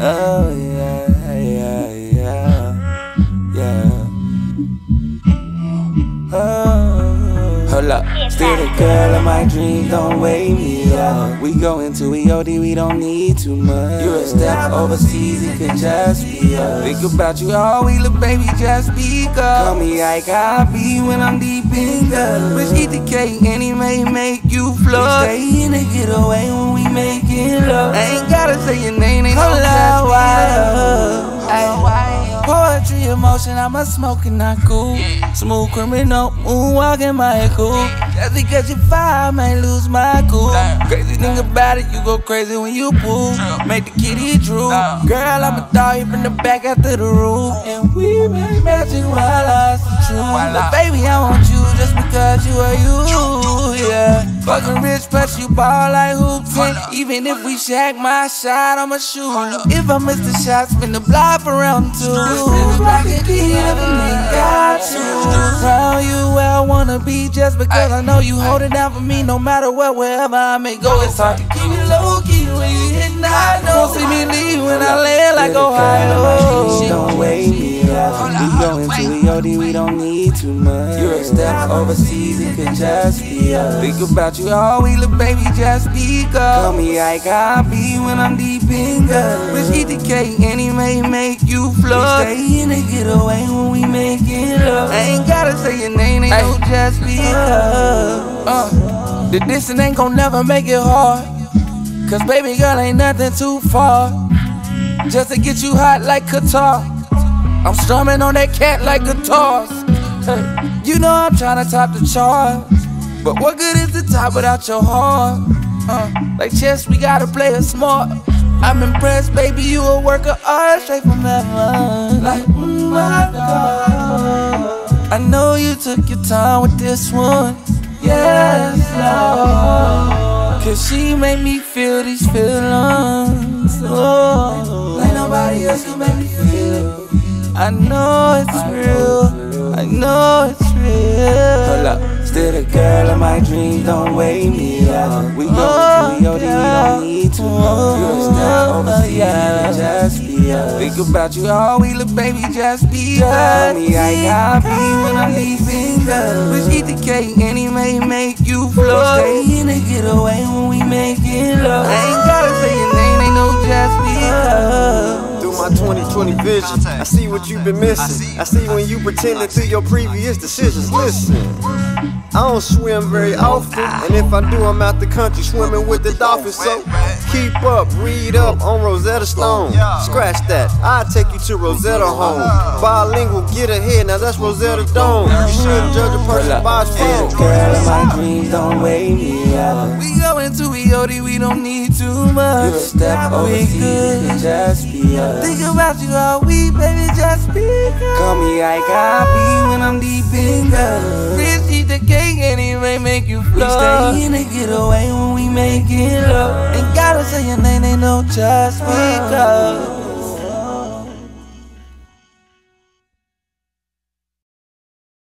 Oh yeah, yeah, yeah, yeah. Oh, hold up. Still the girl of my dreams, don't wake me up. We go into EOD, we don't need too much. You a step overseas, it could just be us. Think about you all we look, baby, just speak up. Call me like I be when I'm deep in love. Bitch, eat the cake and he may make you flood. Stay in the getaway when we making love. Ain't gotta say your name, ain't no just Poetry, emotion, I'm a smoking, not cool. Smooth criminal, moonwalking, my cool. Just because you fire, I may lose my cool. Crazy thing about it, you go crazy when you pull. Make the kitty drool. Girl, I'm a dog, you bring the back after the roof. And we make magic while I true. But baby, I want you just because you are you. Fucking rich, plus you ball like hoops. Even if we shag my shot, I'ma shoot. If I miss the shot, spin the block for round two. Like a kid, got you. Around you where I wanna be just because I know you hold it down for me no matter what, wherever I may go. It's hard to keep it low key when you hitting high notes. See me leave when I land like Ohio. EOD, we don't need too much. You're a step overseas, it could just be us. Think about you all we look, baby, just speak up. Call me like I be when I'm deep in gut. Bitch, eat the cake and he may make you flood. We stay in the getaway when we making love. I ain't gotta say your name, ain't no just be up. Uh, the distance ain't gon' never make it hard. Cause baby girl ain't nothing too far. Just to get you hot like Qatar. I'm strumming on that cat like guitars. You know I'm tryna top the charts. But what good is the top without your heart? Uh, like chess, we gotta play it smart. I'm impressed, baby, you a work of art straight from heaven. Like, mm, my God. I know you took your time with this one. Yes, Lord. Cause she made me feel these feelings. Oh, like nobody else can make me feel. I know it's real. I know it's real. Hold up. Still the girl of my dreams, don't wake me up. We go oh, to we don't need to know. Oh, you a step oh, overseas, yeah. just be us. Think about you all we look, baby, just be us. me I got be when I'm leaving love. Bitch, eat the cake and he may make you flood. Stay in the getaway when we making love. My 2020 vision, I see what you've been missing. I see when you pretending to your previous decisions. Listen. I don't swim very often, and if I do, I'm out the country swimming with the dolphins. So keep up, read up on Rosetta Stone. Scratch that, I'll take you to Rosetta Home. Bilingual, get ahead, now that's Rosetta Dome. You shouldn't judge a person by his phone. Girl my dreams, don't wake me up. We into EOD, we don't need too much. Step overseas, it could just be us. Think about you all week, baby, just be good. Call me like I be when I'm deep in love. Rich eat the cake and it may make you flow. We stay in the getaway when we making love. Ain't gotta say your name, ain't no just up.